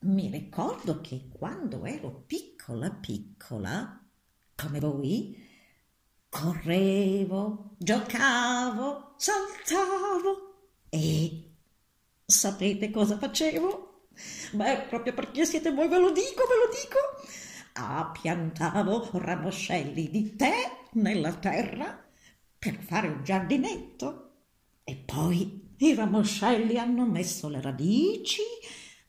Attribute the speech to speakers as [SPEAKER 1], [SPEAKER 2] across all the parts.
[SPEAKER 1] mi ricordo che quando ero piccola piccola, come voi, correvo, giocavo, saltavo e sapete cosa facevo? Beh, proprio perché siete voi ve lo dico, ve lo dico. Ah, piantavo ramoscelli di tè nella terra per fare un giardinetto. E poi i ramoscelli hanno messo le radici,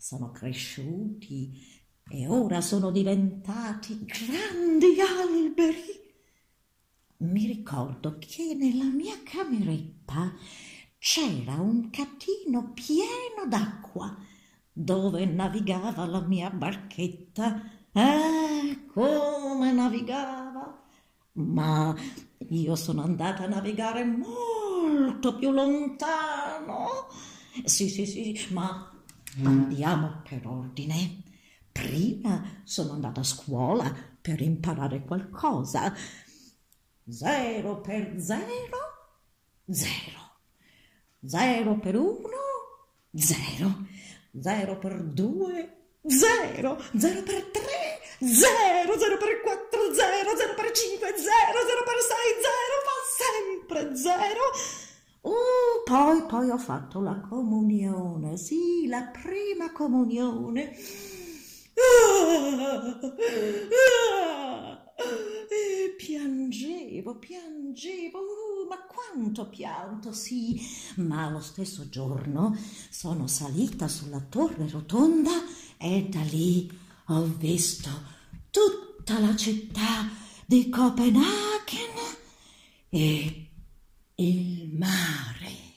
[SPEAKER 1] sono cresciuti e ora sono diventati grandi alberi. Mi ricordo che nella mia cameretta c'era un catino pieno d'acqua dove navigava la mia barchetta. Eh, come navigava! Ma io sono andata a navigare molto più lontano. Sì, sì, sì, ma andiamo per ordine. Prima sono andata a scuola per imparare qualcosa. Zero per zero, zero. Zero per uno, zero. Zero per due, zero. Zero per tre, zero. Zero per quattro, zero. Zero per cinque, zero. Zero per sei, zero. Ma sempre zero. Uh, poi, poi ho fatto la comunione, sì, la prima comunione. E piangevo, piangevo, uh, ma quanto pianto, sì, ma lo stesso giorno sono salita sulla torre rotonda e da lì ho visto tutta la città di Copenaghen e il mare.